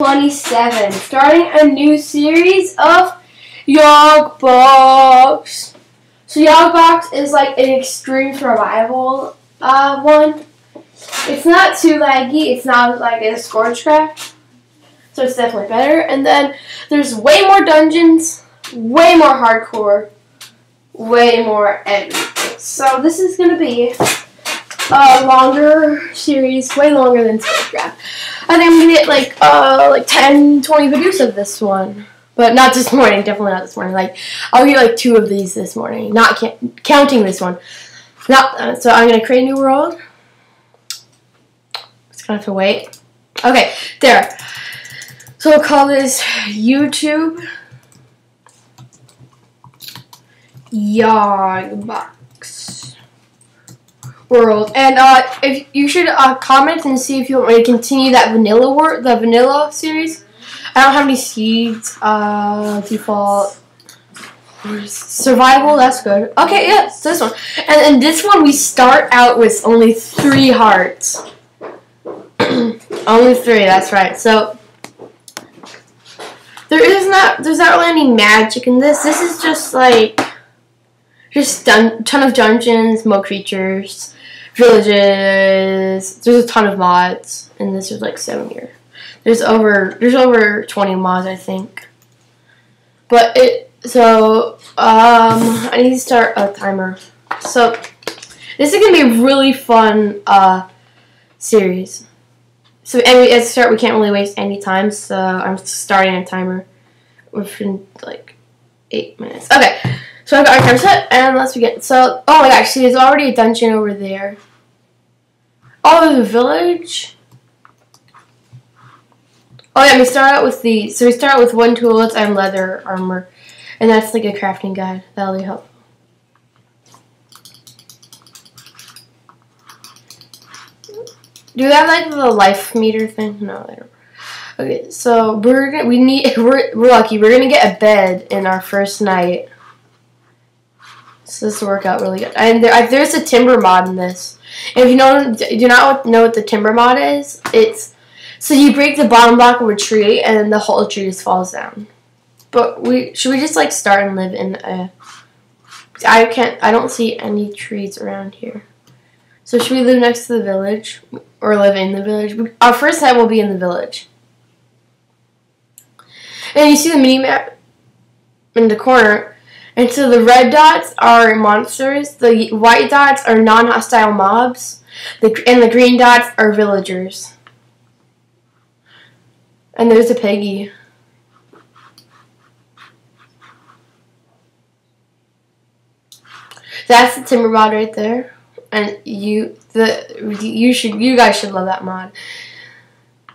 27, starting a new series of Yogbox. So Yogbox is like an extreme survival uh, one. It's not too laggy. It's not like a Scorchcraft. So it's definitely better. And then there's way more dungeons, way more hardcore, way more everything. So this is going to be a longer series, way longer than Scorchcraft. I think I'm gonna get like uh like 10, 20 videos of this one. But not this morning, definitely not this morning. Like I'll get like two of these this morning, not ca counting this one. Not uh, so I'm gonna create a new world. Just gonna have to wait. Okay, there. So we'll call this YouTube Yogbox world. And uh, if you should uh, comment and see if you want me to continue that vanilla world, the vanilla series. I don't have any seeds. Uh, default. Survival, that's good. Okay, yeah, this one. And in this one, we start out with only three hearts. only three, that's right. So, there is not, there's not really any magic in this. This is just like, just a ton of dungeons, more creatures villages. There's a ton of mods, and this is like seven year. There's over there's over 20 mods, I think. But it so um I need to start a timer. So this is gonna be a really fun uh series. So anyway, at start we can't really waste any time, so I'm starting a timer within like eight minutes. Okay. So I've got our set, and let's begin. So, oh my gosh, see, there's already a dungeon over there. Oh, the village? Oh yeah, we start out with the, so we start with one tool, tools and leather armor. And that's like a crafting guide. That'll be helpful. Do have like the life meter thing? No, they don't. Okay, so we're gonna, we need we're we're lucky. We're gonna get a bed in our first night. So this will work out really good. And there, there's a timber mod in this. If you know, do not know what the timber mod is, it's so you break the bottom block of a tree and the whole tree just falls down. But we should we just like start and live in a. I can't. I don't see any trees around here. So should we live next to the village or live in the village? Our first night will be in the village. And you see the mini map in the corner. And so the red dots are monsters, the white dots are non-hostile mobs, the, and the green dots are villagers. And there's a piggy. That's the timber mod right there. And you the you should you guys should love that mod.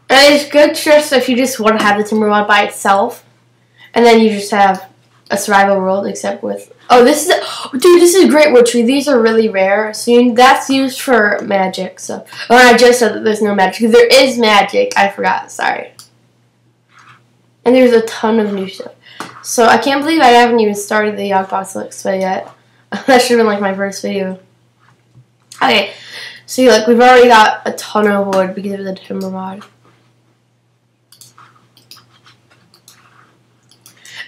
And it's good just if you just want to have the timber mod by itself. And then you just have a survival world except with oh this is a, dude this is a great wood tree these are really rare. So that's used for magic so oh I just said that there's no magic. There is magic. I forgot sorry. And there's a ton of new stuff. So I can't believe I haven't even started the Yogbox Let's Play yet. That should have been like my first video. Okay see like we've already got a ton of wood because of the timber mod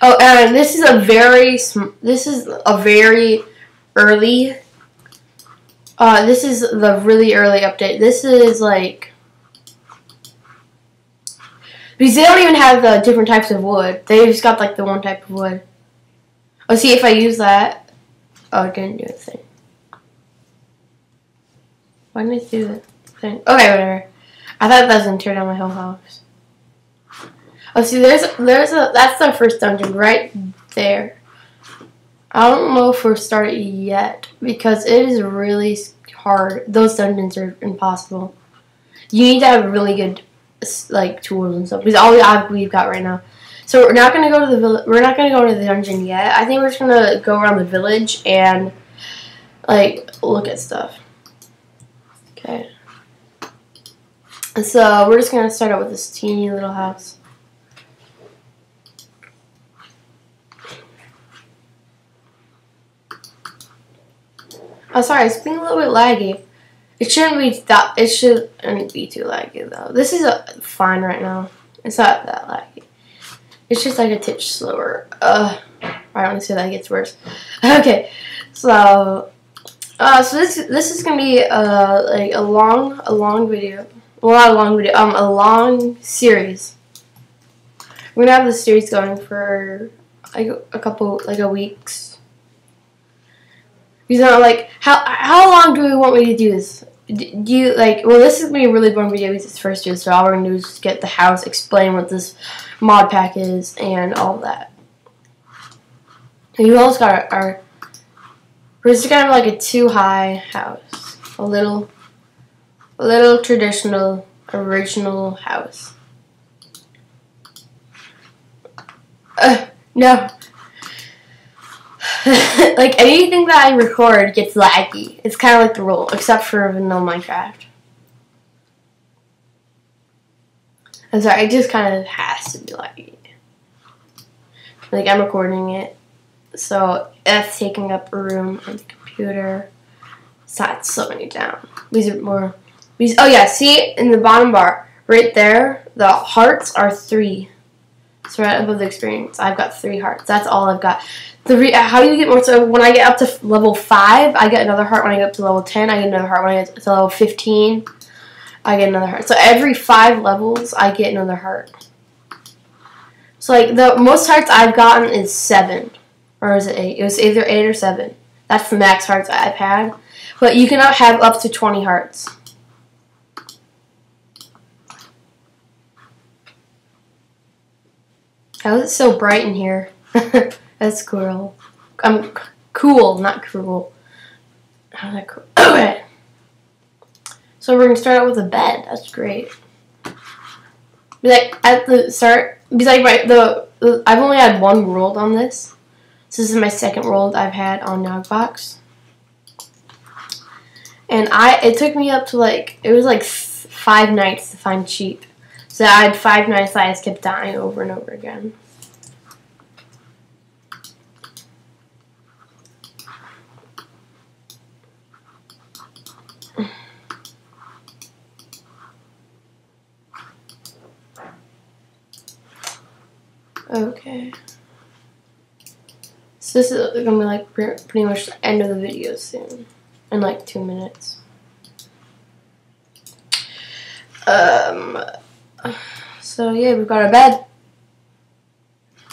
Oh, and this is a very this is a very early. Uh, this is the really early update. This is like because they don't even have the different types of wood. They just got like the one type of wood. Oh, see if I use that. Oh, it didn't do anything. Why didn't it do that thing? Okay, whatever. I thought that was gonna tear down my whole house. Oh, see, there's there's a that's the first dungeon right there. I don't know if we're started yet because it is really hard. Those dungeons are impossible. You need to have really good like tools and stuff because all we we've got right now. So we're not gonna go to the village. We're not gonna go to the dungeon yet. I think we're just gonna go around the village and like look at stuff. Okay. So we're just gonna start out with this teeny little house. Oh, sorry, it's being a little bit laggy. It shouldn't be that. It shouldn't be too laggy though. This is a, fine right now. It's not that laggy. It's just like a titch slower. Uh, I don't say that gets worse. Okay, so uh, so this this is gonna be uh like a long a long video. Well, not a long video. Um, a long series. We're gonna have the series going for like a couple like a weeks. Because I'm like, how how long do we want me to do this? Do you like? Well, this is gonna be a really boring video because it's first year, so all we're gonna do is get the house, explain what this mod pack is, and all that. You also got our, we're just kind of like a two high house, a little, a little traditional, original house. Uh, no. like anything that I record gets laggy. It's kind of like the rule, except for vanilla Minecraft. I'm sorry, it just kind of has to be laggy. Like I'm recording it, so that's taking up room on the computer. So It's slowing it down. These are more. These. Oh yeah, see in the bottom bar right there, the hearts are three. So right above the experience, I've got three hearts. That's all I've got. The uh, how do you get more? So when I get up to level five, I get another heart. When I get up to level ten, I get another heart. When I get to level fifteen, I get another heart. So every five levels, I get another heart. So like the most hearts I've gotten is seven, or is it eight? It was either eight or seven. That's the max hearts I've had. But you cannot have up to twenty hearts. Oh, How is it so bright in here? That's cool. I'm cool, not cruel. How's that cool? Okay. So we're gonna start out with a bed. That's great. Like at the start, because like right the, I've only had one world on this. So this is my second world I've had on Yogbox. And I it took me up to like it was like five nights to find sheep. So I had five that I kept dying over and over again. Okay. So this is gonna be like pretty much the end of the video soon, in like two minutes. Um. So yeah, we've got our bed.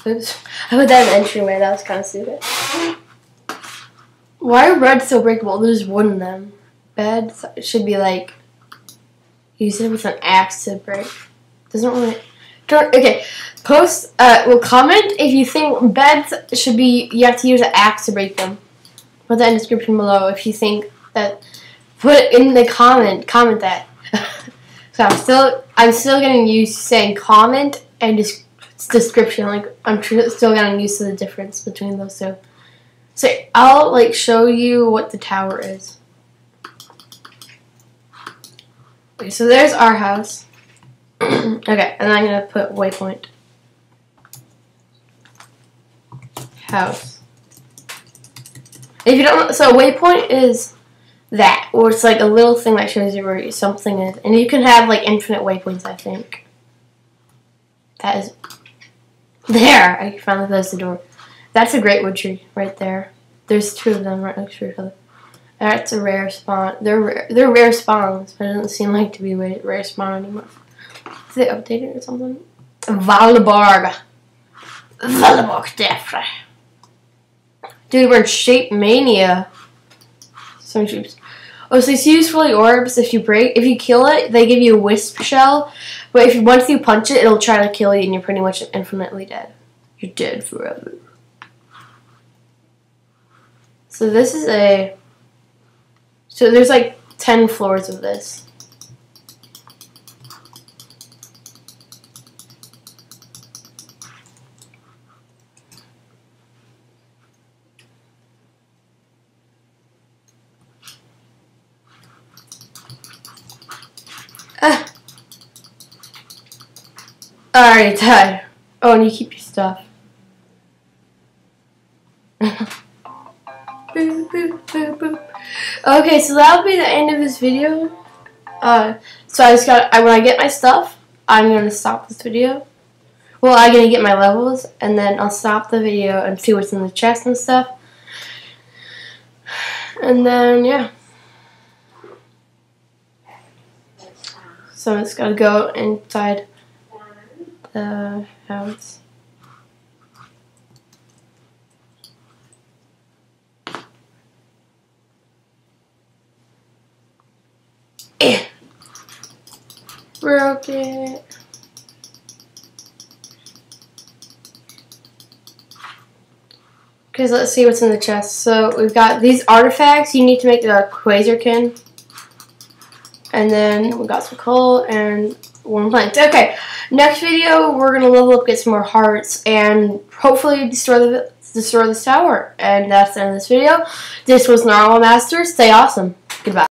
Oops. I put that in the entryway. That was kind of stupid. Why are beds so breakable? There's wood in them. Beds should be like use it with an axe to break. Doesn't really. Okay, post. Uh, well, comment if you think beds should be. You have to use an axe to break them. Put that in the description below if you think that. Put it in the comment. Comment that. so I'm still. I'm still getting used to saying comment and just description. Like I'm still getting used to the difference between those two. So I'll like show you what the tower is. Okay, so there's our house. okay, and I'm gonna put waypoint. House. If you don't, so waypoint is that, or it's like a little thing that shows you where something is, and you can have like infinite waypoints. I think. That is there. I finally closed the door. That's a great wood tree right there. There's two of them right next to each other. That's a rare spawn. They're rare, they're rare spawns, but it doesn't seem like to be rare spawn anymore. Is it updated or something? Valborg. Valborg Defre. Dude, we're in Shape Mania. Shapes. Oh, so it's useful orbs. If you break, if you kill it, they give you a wisp shell. But if you once you punch it, it'll try to kill you, and you're pretty much infinitely dead. You're dead forever. So this is a. So there's like ten floors of this. Alright, done. Oh, and you keep your stuff. boop, boop, boop, okay, so that'll be the end of this video. Uh, so I just got, I, when I get my stuff, I'm gonna stop this video. Well, I'm gonna get my levels, and then I'll stop the video and see what's in the chest and stuff. And then, yeah. So I'm just gonna go inside the house. Broke it. Because let's see what's in the chest. So we've got these artifacts. You need to make the Quasarkin. And then we got some coal and warm planks. Okay, next video we're gonna level up, get some more hearts, and hopefully destroy the destroy this tower. And that's the end of this video. This was Narwhal Master. Stay awesome. Goodbye.